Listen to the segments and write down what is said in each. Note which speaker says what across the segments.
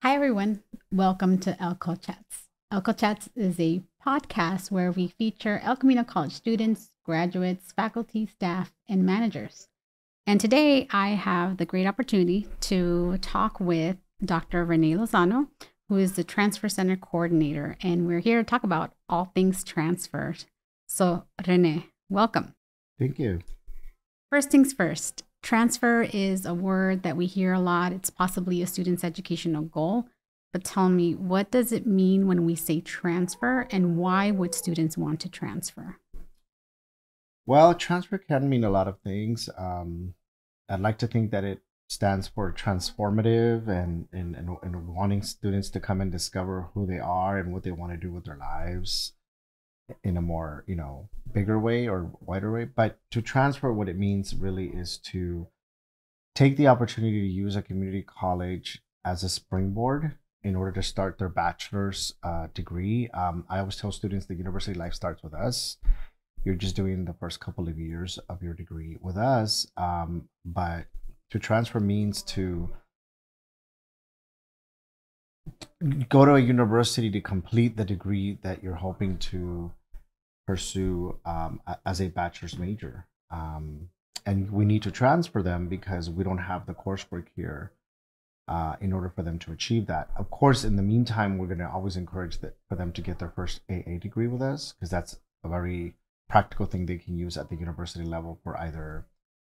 Speaker 1: Hi, everyone. Welcome to ElCo Chats. ElCo Chats is a podcast where we feature El Camino College students, graduates, faculty, staff, and managers. And today I have the great opportunity to talk with Dr. René Lozano, who is the Transfer Center Coordinator. And we're here to talk about all things transfer. So, René, welcome.
Speaker 2: Thank you.
Speaker 1: First things first, transfer is a word that we hear a lot. It's possibly a student's educational goal. But tell me, what does it mean when we say transfer and why would students want to transfer?
Speaker 2: Well, transfer can mean a lot of things. Um, I'd like to think that it stands for transformative and, and, and, and wanting students to come and discover who they are and what they want to do with their lives in a more, you know, bigger way or wider way. But to transfer, what it means really is to take the opportunity to use a community college as a springboard in order to start their bachelor's uh, degree. Um, I always tell students the university life starts with us you're just doing the first couple of years of your degree with us. Um, but to transfer means to go to a university to complete the degree that you're hoping to pursue um, as a bachelor's major. Um, and we need to transfer them because we don't have the coursework here uh, in order for them to achieve that. Of course, in the meantime, we're going to always encourage that for them to get their first AA degree with us because that's a very practical thing they can use at the university level for either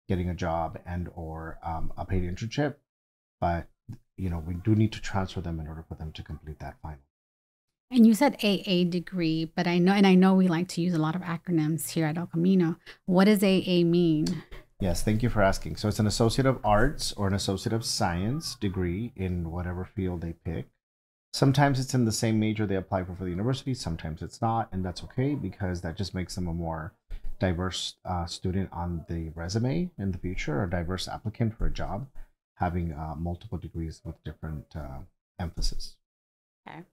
Speaker 2: getting a job and or um, a paid internship but you know we do need to transfer them in order for them to complete that final
Speaker 1: and you said aa degree but i know and i know we like to use a lot of acronyms here at el camino what does aa mean
Speaker 2: yes thank you for asking so it's an associate of arts or an associate of science degree in whatever field they pick Sometimes it's in the same major they apply for for the university. Sometimes it's not, and that's okay because that just makes them a more diverse uh, student on the resume in the future, a diverse applicant for a job, having uh, multiple degrees with different uh, emphasis.
Speaker 1: Okay.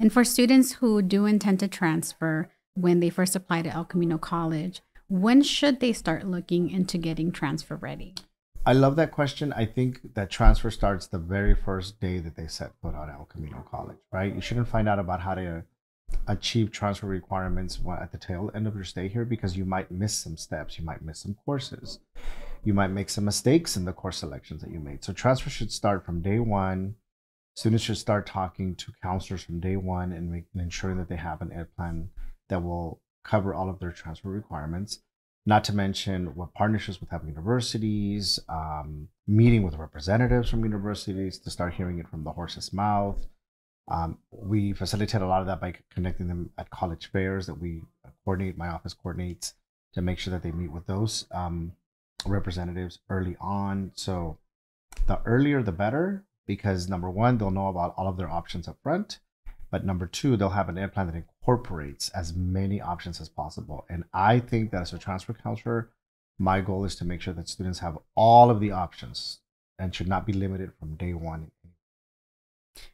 Speaker 1: And for students who do intend to transfer when they first apply to El Camino College, when should they start looking into getting transfer ready?
Speaker 2: I love that question. I think that transfer starts the very first day that they set foot on El Camino College, right? You shouldn't find out about how to achieve transfer requirements at the tail end of your stay here because you might miss some steps, you might miss some courses, you might make some mistakes in the course selections that you made. So transfer should start from day one. Students should start talking to counselors from day one and, make, and ensuring that they have an ed plan that will cover all of their transfer requirements not to mention what partnerships with having universities, um, meeting with representatives from universities to start hearing it from the horse's mouth. Um, we facilitate a lot of that by connecting them at college fairs that we coordinate, my office coordinates to make sure that they meet with those um, representatives early on. So the earlier the better, because number one, they'll know about all of their options up front. But number two, they'll have an ed plan that incorporates as many options as possible. And I think that as a transfer counselor, my goal is to make sure that students have all of the options and should not be limited from day one.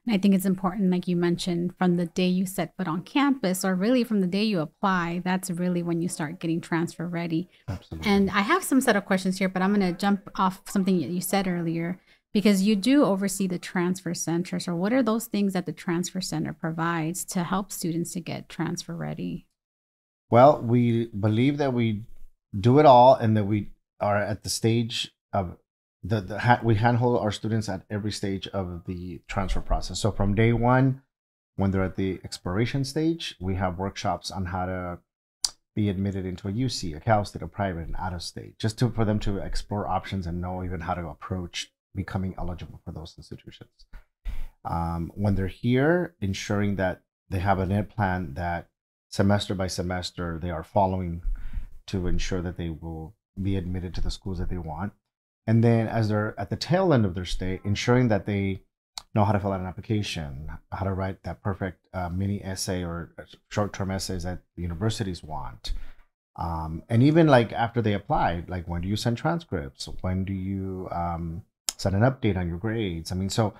Speaker 1: And I think it's important, like you mentioned, from the day you set foot on campus, or really from the day you apply, that's really when you start getting transfer ready. Absolutely. And I have some set of questions here, but I'm going to jump off something that you said earlier because you do oversee the transfer center. So, what are those things that the transfer center provides to help students to get transfer ready?
Speaker 2: Well, we believe that we do it all and that we are at the stage of the, the we handhold our students at every stage of the transfer process. So, from day one, when they're at the exploration stage, we have workshops on how to be admitted into a UC, a Cal State, a private, and out of state, just to for them to explore options and know even how to approach becoming eligible for those institutions. Um, when they're here, ensuring that they have an ed plan that semester by semester they are following to ensure that they will be admitted to the schools that they want. And then as they're at the tail end of their stay, ensuring that they know how to fill out an application, how to write that perfect uh, mini essay or short-term essays that the universities want. Um, and even like after they apply, like when do you send transcripts? When do you um, an update on your grades. I mean, so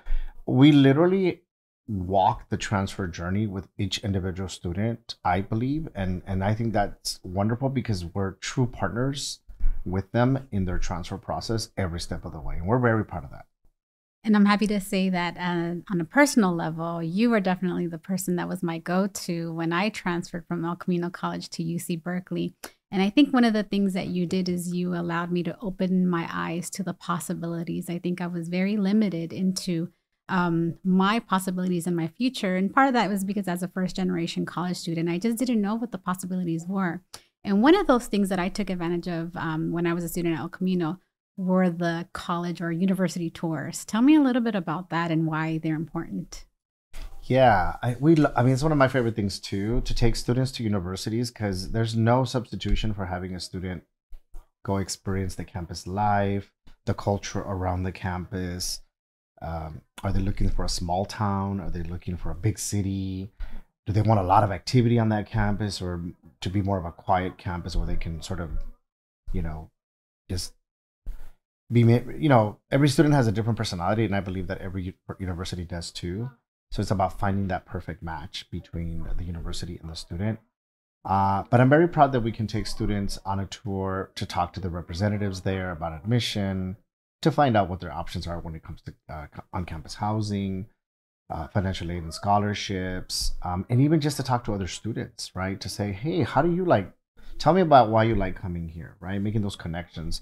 Speaker 2: we literally walk the transfer journey with each individual student, I believe. And, and I think that's wonderful because we're true partners with them in their transfer process every step of the way. And we're very proud of that.
Speaker 1: And I'm happy to say that uh, on a personal level, you were definitely the person that was my go to when I transferred from El Camino College to UC Berkeley. And I think one of the things that you did is you allowed me to open my eyes to the possibilities. I think I was very limited into um, my possibilities in my future. And part of that was because as a first generation college student, I just didn't know what the possibilities were. And one of those things that I took advantage of um, when I was a student at El Camino were the college or university tours. Tell me a little bit about that and why they're important.
Speaker 2: Yeah, I, we. I mean, it's one of my favorite things too to take students to universities because there's no substitution for having a student go experience the campus life, the culture around the campus, um, are they looking for a small town? Are they looking for a big city? Do they want a lot of activity on that campus or to be more of a quiet campus where they can sort of, you know, just be, you know, every student has a different personality, and I believe that every university does too. So it's about finding that perfect match between the university and the student. Uh, but I'm very proud that we can take students on a tour to talk to the representatives there about admission, to find out what their options are when it comes to uh, on-campus housing, uh, financial aid and scholarships, um, and even just to talk to other students, right? To say, hey, how do you like? Tell me about why you like coming here, right? Making those connections.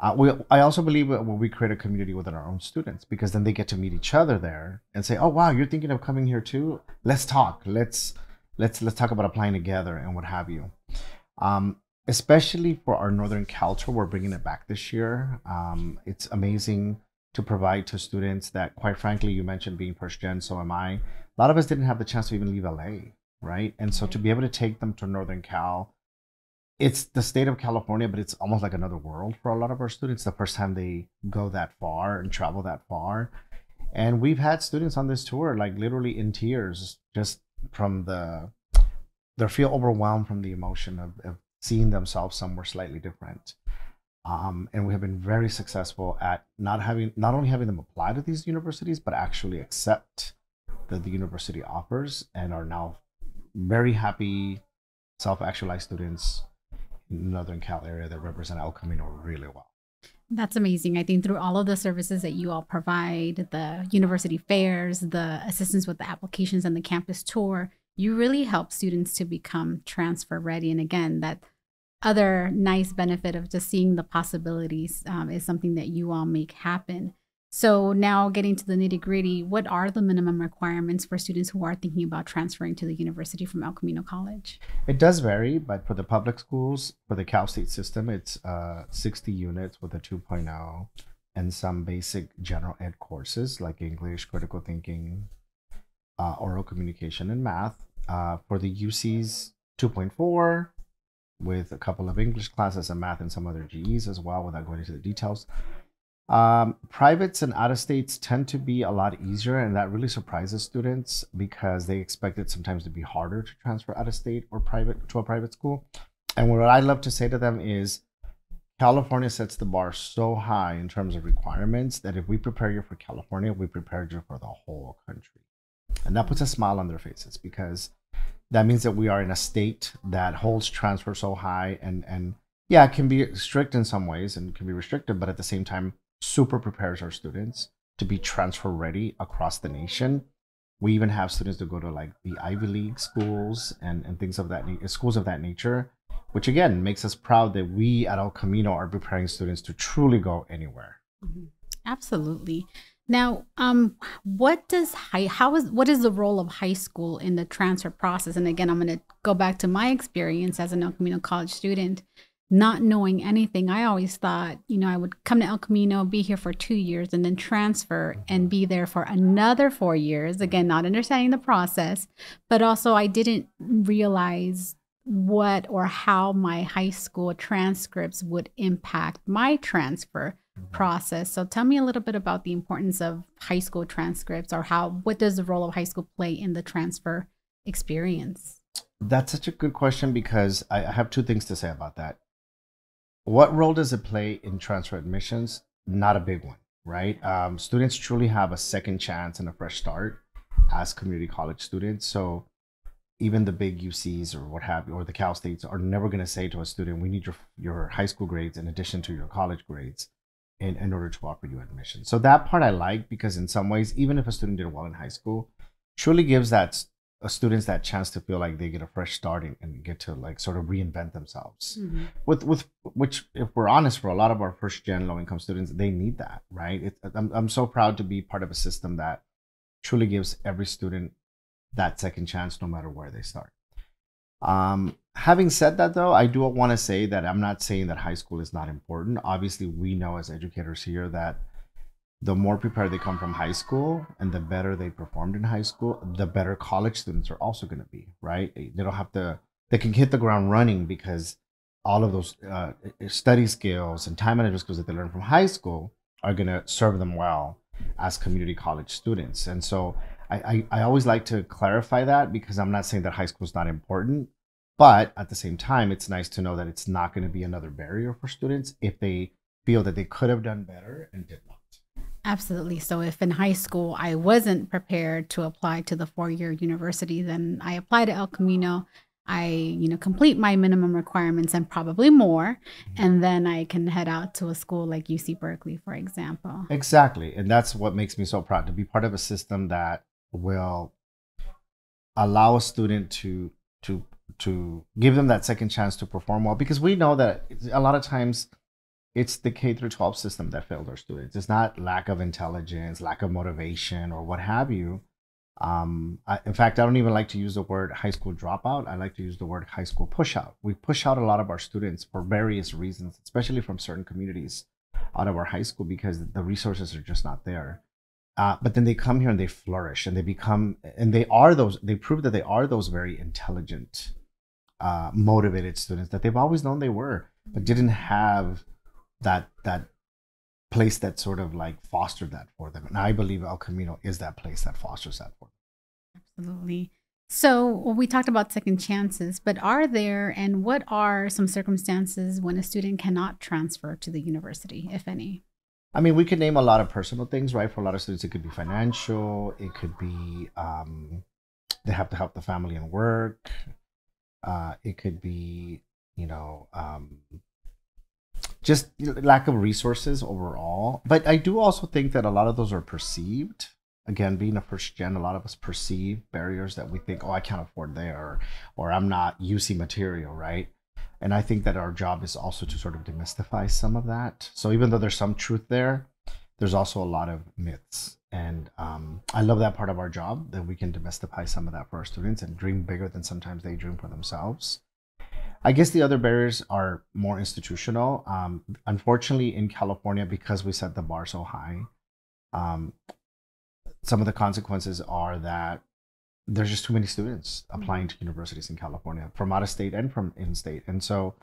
Speaker 2: Uh, we, I also believe when we create a community within our own students, because then they get to meet each other there and say, "Oh, wow, you're thinking of coming here too? Let's talk. Let's let's let's talk about applying together and what have you." Um, especially for our Northern Cal tour, we're bringing it back this year. Um, it's amazing to provide to students that, quite frankly, you mentioned being first gen, so am I. A lot of us didn't have the chance to even leave LA, right? And so to be able to take them to Northern Cal, it's the state of California, but it's almost like another world for a lot of our students. The first time they go that far and travel that far. And we've had students on this tour, like literally in tears, just from the, they feel overwhelmed from the emotion of, of seeing themselves somewhere slightly different. Um, and we have been very successful at not having not only having them apply to these universities, but actually accept that the university offers and are now very happy self-actualized students Northern Cal area that represent El Camino really well.
Speaker 1: That's amazing. I think through all of the services that you all provide, the university fairs, the assistance with the applications and the campus tour, you really help students to become transfer ready. And again, that other nice benefit of just seeing the possibilities um, is something that you all make happen. So now getting to the nitty gritty, what are the minimum requirements for students who are thinking about transferring to the university from El Camino College?
Speaker 2: It does vary, but for the public schools, for the Cal State system, it's uh, 60 units with a 2.0 and some basic general ed courses like English, critical thinking, uh, oral communication, and math uh, for the UCs 2.4 with a couple of English classes and math and some other GEs as well without going into the details. Um, privates and out of states tend to be a lot easier, and that really surprises students because they expect it sometimes to be harder to transfer out of state or private to a private school. And what I love to say to them is California sets the bar so high in terms of requirements that if we prepare you for California, we prepared you for the whole country. And that puts a smile on their faces because that means that we are in a state that holds transfer so high and and yeah it can be strict in some ways and can be restrictive but at the same time super prepares our students to be transfer ready across the nation we even have students that go to like the ivy league schools and, and things of that schools of that nature which again makes us proud that we at el camino are preparing students to truly go anywhere
Speaker 1: mm-hmm. absolutely now, um, what does high how is what is the role of high school in the transfer process? And again, I'm going to go back to my experience as an El Camino college student, not knowing anything. I always thought, you know, I would come to El Camino, be here for two years, and then transfer mm-hmm. and be there for another four years. Again, not understanding the process, but also I didn't realize what or how my high school transcripts would impact my transfer mm-hmm. process. So tell me a little bit about the importance of high school transcripts or how what does the role of high school play in the transfer experience?
Speaker 2: That's such a good question because I have two things to say about that. What role does it play in transfer admissions? Not a big one, right? Um, students truly have a second chance and a fresh start as community college students. So even the big UCs or what have you, or the Cal States are never going to say to a student, "We need your your high school grades in addition to your college grades." in, in order to offer you admission. So that part I like because in some ways, even if a student did well in high school, truly gives that students that chance to feel like they get a fresh start and, get to like sort of reinvent themselves. Mm-hmm. With with which, if we're honest, for a lot of our first gen low income students, they need that, right? It, I'm I'm so proud to be part of a system that truly gives every student that second chance, no matter where they start. Um, having said that, though, I do want to say that I'm not saying that high school is not important. Obviously, we know as educators here that the more prepared they come from high school and the better they performed in high school, the better college students are also going to be, right? Eh, they don't have to, they can hit the ground running because all of those uh, eh, eh, study skills and time management skills that they learn from high school are going to serve them well as community college students. And so I, I, I always like to clarify that because I'm not saying that high school is not important, but at the same time, it's nice to know that it's not going to be another barrier for students if they feel that they could have done better and did not.
Speaker 1: Absolutely. So, if in high school I wasn't prepared to apply to the four year university, then I apply to El Camino. I, you know, complete my minimum requirements and probably more, and then I can head out to a school like UC Berkeley, for example.
Speaker 2: Exactly, and that's what makes me so proud to be part of a system that will allow a student to to to give them that second chance to perform well because we know that a lot of times it's the K through 12 system that failed our students. It's not lack of intelligence, lack of motivation, or what have you. Um, I, in fact, I don't even like to use the word high school dropout. I like to use the word high school pushout. We push out a lot of our students for various reasons, especially from certain communities out of our high school because the resources are just not there. Uh, but then they come here and they flourish and they become and they are those they prove that they are those very intelligent uh, motivated students that they've always known they were but didn't have that that place that sort of like fostered that for them and i believe el camino is that place that fosters that for them
Speaker 1: absolutely so well, we talked about second chances but are there and what are some circumstances when a student cannot transfer to the university if any
Speaker 2: I mean, we could name a lot of personal things, right? For a lot of students, it could be financial. It could be um, they have to help the family and work. Uh, it could be, you know, um, just lack of resources overall. But I do also think that a lot of those are perceived. Again, being a first gen, a lot of us perceive barriers that we think, oh, I can't afford there, or, or I'm not UC material, right? And I think that our job is also to sort of demystify some of that. So even though there's some truth there, there's also a lot of myths. And um, I love that part of our job that we can demystify some of that for our students and dream bigger than sometimes they dream for themselves. I guess the other barriers are more institutional. Um, unfortunately, in California, because we set the bar so high, um, some of the consequences are that there's just too many students applying to universities in California from out of state and from in state. And so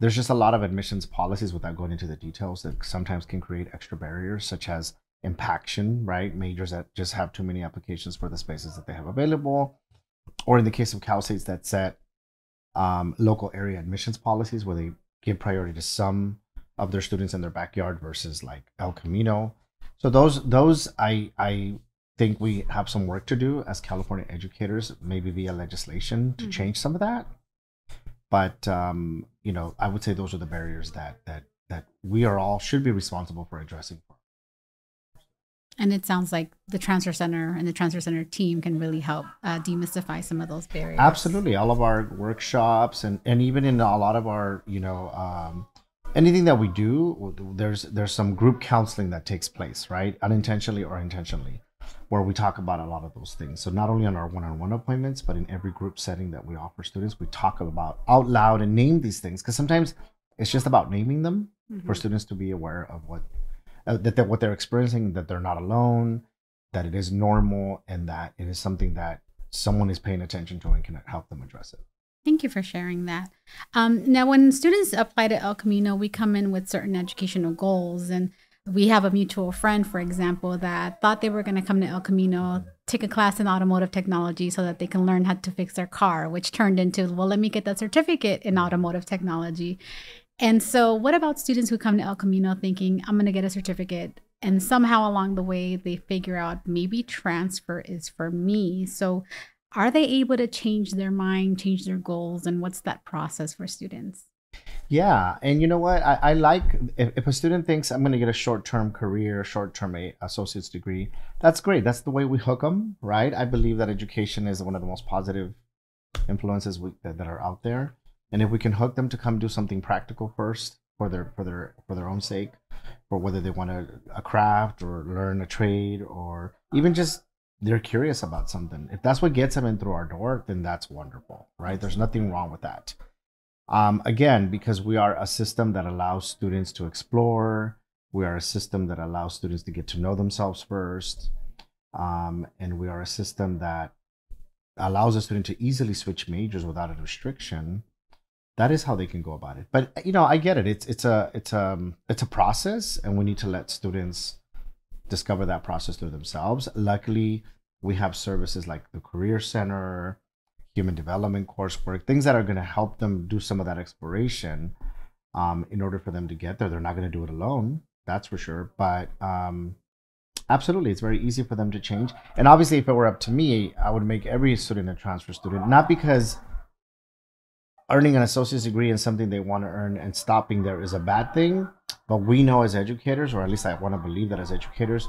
Speaker 2: there's just a lot of admissions policies without going into the details that sometimes can create extra barriers, such as impaction, right? Majors that just have too many applications for the spaces that they have available. Or in the case of Cal States that set um, local area admissions policies where they give priority to some of their students in their backyard versus like El Camino. So those those I I think we have some work to do as California educators, maybe via legislation to mm-hmm. change some of that. But um, you know, I would say those are the barriers that that that we are all should be responsible for addressing.
Speaker 1: And it sounds like the transfer center and the transfer center team can really help uh, demystify some of those barriers.
Speaker 2: Absolutely, all of our workshops and and even in a lot of our you know um, anything that we do, there's there's some group counseling that takes place, right, unintentionally or intentionally where we talk about a lot of those things. So not only on our one-on-one appointments, but in every group setting that we offer students, we talk about out loud and name these things because sometimes it's just about naming them mm-hmm. for students to be aware of what uh, that they're, what they're experiencing, that they're not alone, that it is normal, and that it is something that someone is paying attention to and can help them address it.
Speaker 1: Thank you for sharing that. Um, now, when students apply to El Camino, we come in with certain educational goals, and we have a mutual friend, for example, that thought they were going to come to El Camino, take a class in automotive technology so that they can learn how to fix their car, which turned into, well, let me get that certificate in automotive technology. And so, what about students who come to El Camino thinking, I'm going to get a certificate? And somehow along the way, they figure out maybe transfer is for me. So, are they able to change their mind, change their goals? And what's that process for students?
Speaker 2: Yeah, and you know what? I, I like if, if a student thinks I'm going to get a short-term career, short-term associate's degree. That's great. That's the way we hook them, right? I believe that education is one of the most positive influences we, that, that are out there, and if we can hook them to come do something practical first for their for their for their own sake, for whether they want a, a craft or learn a trade or even just they're curious about something. If that's what gets them in through our door, then that's wonderful, right? There's nothing wrong with that. Um, again, because we are a system that allows students to explore, we are a system that allows students to get to know themselves first, um, and we are a system that allows a student to easily switch majors without a restriction. That is how they can go about it. But you know, I get it. It's it's a it's a um, it's a process, and we need to let students discover that process through themselves. Luckily, we have services like the Career Center, human development coursework, things that are going to help them do some of that exploration um, in order for them to get there. They're not going to do it alone, that's for sure. But um, absolutely, it's very easy for them to change. And obviously, if it were up to me, I would make every student a transfer student, not because earning an associate's degree in something they want to earn and stopping there is a bad thing. But we know as educators, or at least I want to believe that as educators,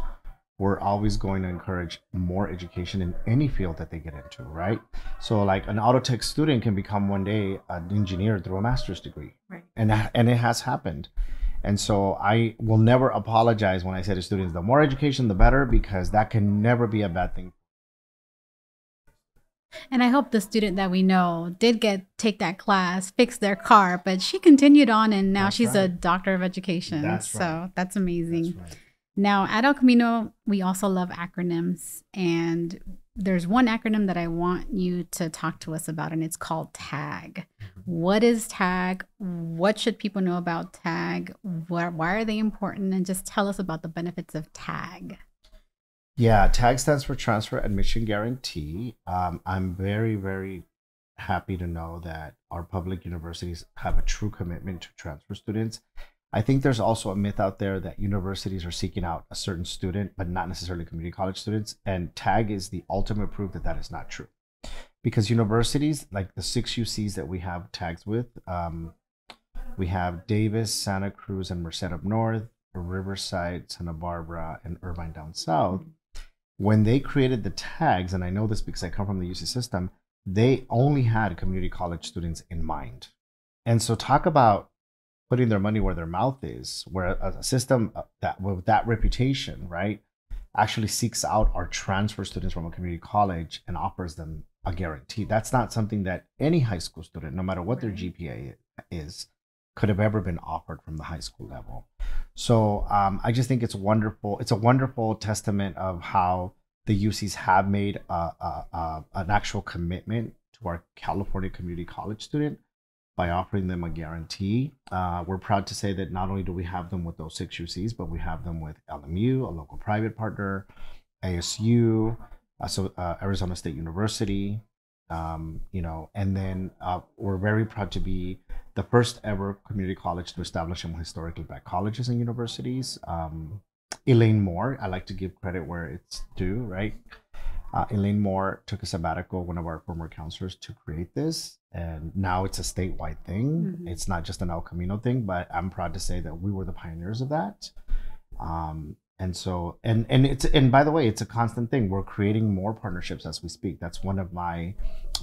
Speaker 2: we're always going to encourage more education in any field that they get into, right? So, like an auto tech student can become one day an engineer through a master's degree,
Speaker 1: right?
Speaker 2: And and it has happened. And so I will never apologize when I say to students, the more education, the better, because that can never be a bad thing.
Speaker 1: And I hope the student that we know did get take that class, fix their car, but she continued on, and now that's she's right. a doctor of education. That's so right. that's amazing. That's right. Now, at El Camino, we also love acronyms. And there's one acronym that I want you to talk to us about, and it's called TAG. Mm-hmm. What is TAG? What should people know about TAG? Why, why are they important? And just tell us about the benefits of TAG.
Speaker 2: Yeah, TAG stands for Transfer Admission Guarantee. Um, I'm very, very happy to know that our public universities have a true commitment to transfer students I think there's also a myth out there that universities are seeking out a certain student, but not necessarily community college students. And TAG is the ultimate proof that that is not true. Because universities, like the six UCs that we have tags with, um, we have Davis, Santa Cruz, and Merced up north, Riverside, Santa Barbara, and Irvine down south. When they created the tags, and I know this because I come from the UC system, they only had community college students in mind. And so, talk about putting their money where their mouth is, where a, system uh, that with that reputation, right, actually seeks out our transfer students from a community college and offers them a guarantee. That's not something that any high school student, no matter what their GPA is, could have ever been offered from the high school level. So um, I just think it's wonderful. It's a wonderful testament of how the UCs have made a, a, a, an actual commitment to our California community college student by offering them a guarantee. Uh, we're proud to say that not only do we have them with those six UCs, but we have them with LMU, a local private partner, ASU, uh, so uh, Arizona State University, um, you know, and then uh, we're very proud to be the first ever community college to establish some historically black colleges and universities. Um, Elaine Moore, I like to give credit where it's due, right? Uh, Elaine Moore took a sabbatical, one of our former counselors, to create this. And now it's a statewide thing. Mm-hmm. It's not just an El Camino thing, but I'm proud to say that we were the pioneers of that. Um, and so, and and it's and by the way, it's a constant thing. We're creating more partnerships as we speak. That's one of my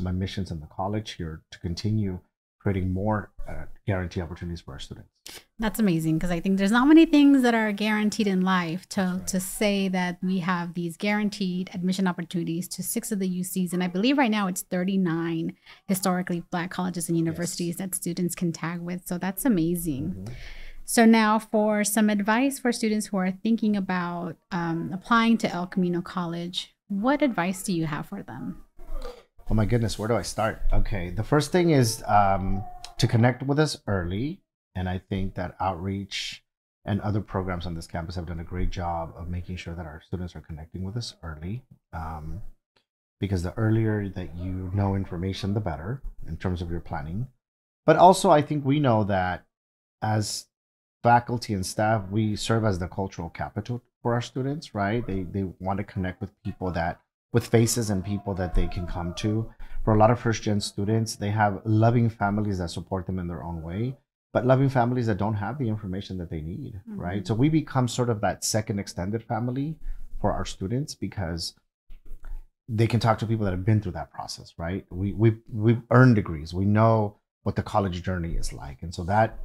Speaker 2: my missions in the college here to continue creating more uh, guarantee opportunities for our students.
Speaker 1: That's amazing because I think there's not many things that are guaranteed in life to right. to say that we have these guaranteed admission opportunities to six of the UCs and I believe right now it's 39 historically black colleges and universities yes. that students can tag with. So that's amazing. Mm-hmm. So now for some advice for students who are thinking about um, applying to El Camino College, what advice do you have for them?
Speaker 2: Oh my goodness, where do I start? Okay, the first thing is um, to connect with us early. And I think that outreach and other programs on this campus have done a great job of making sure that our students are connecting with us early. Um, because the earlier that you know information, the better in terms of your planning. But also, I think we know that as faculty and staff, we serve as the cultural capital for our students, right? They, they want to connect with people that with faces and people that they can come to. For a lot of first gen students, they have loving families that support them in their own way. but loving families that don't have the information that they need, mm-hmm. right? So we become sort of that second extended family for our students because they can talk to people that have been through that process, right? We we we've earned degrees. We know what the college journey is like, and so that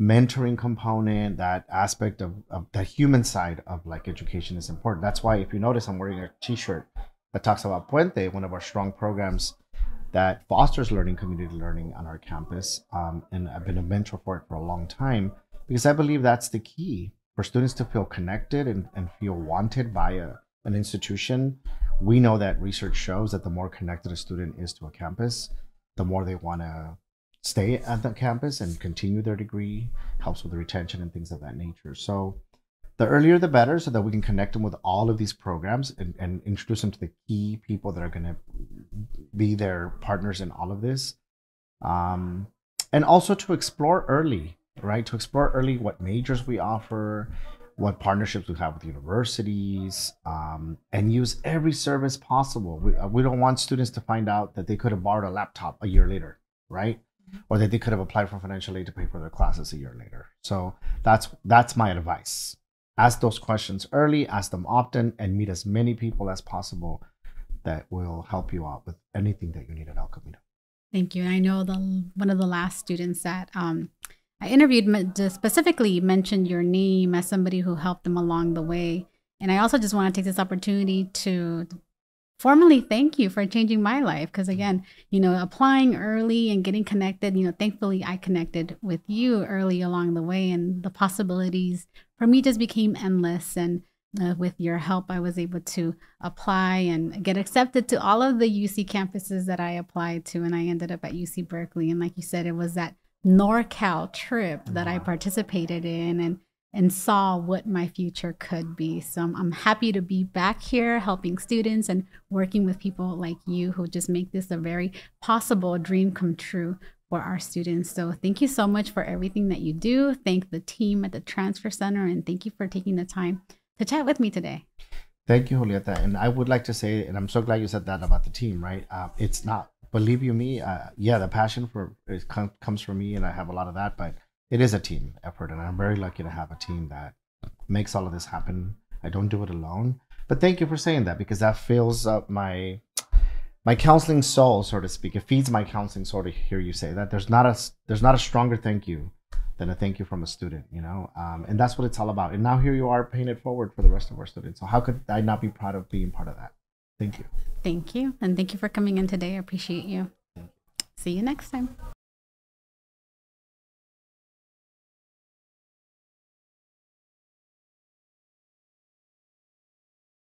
Speaker 2: mentoring component, that aspect of, of the human side of like education is important. That's why if you notice, I'm wearing a T-shirt that talks about Puente, one of our strong programs that fosters learning, community learning on our campus. Um, and I've been a mentor for it for a long time because I believe that's the key for students to feel connected and, and feel wanted by a, an institution. We know that research shows that the more connected a student is to a campus, the more they want to stay at the campus and continue their degree, helps with the retention and things of that nature. So the earlier the better so that we can connect them with all of these programs and, and introduce them to the key people that are going to be their partners in all of this um, and also to explore early right to explore early what majors we offer what partnerships we have with universities um, and use every service possible we, we don't want students to find out that they could have borrowed a laptop a year later right. Or that they could have applied for financial aid to pay for their classes a year later so that's that's my advice ask those questions early, ask them often, and meet as many people as possible that will help you out with anything that you need at El Camino.
Speaker 1: Thank you. I know the one of the last students that um, I interviewed specifically mentioned your name as somebody who helped them along the way. And I also just want to take this opportunity to formally thank you for changing my life because again you know applying early and getting connected you know thankfully i connected with you early along the way and the possibilities for me just became endless. And uh, with your help i was able to apply and get accepted to all of the uc campuses that i applied to and i ended up at uc berkeley. And like you said it was that norcal trip that i participated in and and saw what my future could be. So I'm, I'm, happy to be back here helping students and working with people like you who just make this a very possible dream come true for our students. So thank you so much for everything that you do. Thank the team at the Transfer Center and thank you for taking the time to chat with me today.
Speaker 2: Thank you, Julieta. And I would like to say, and I'm so glad you said that about the team, right? Uh, it's not, believe you me, uh, yeah, the passion for it com- comes from me and I have a lot of that, but it is a team effort, and I'm very lucky to have a team that makes all of this happen. I don't do it alone. But thank you for saying that because that fills up my my counseling soul, so to speak. It feeds my counseling soul to hear you say that. There's not a there's not a stronger thank you than a thank you from a student, you know. Um, and that's what it's all about. And now here you are paying it forward for the rest of our students. So how could I not be proud of being part of that? Thank you.
Speaker 1: Thank you, and thank you for coming in today. I appreciate you. you. See you next time.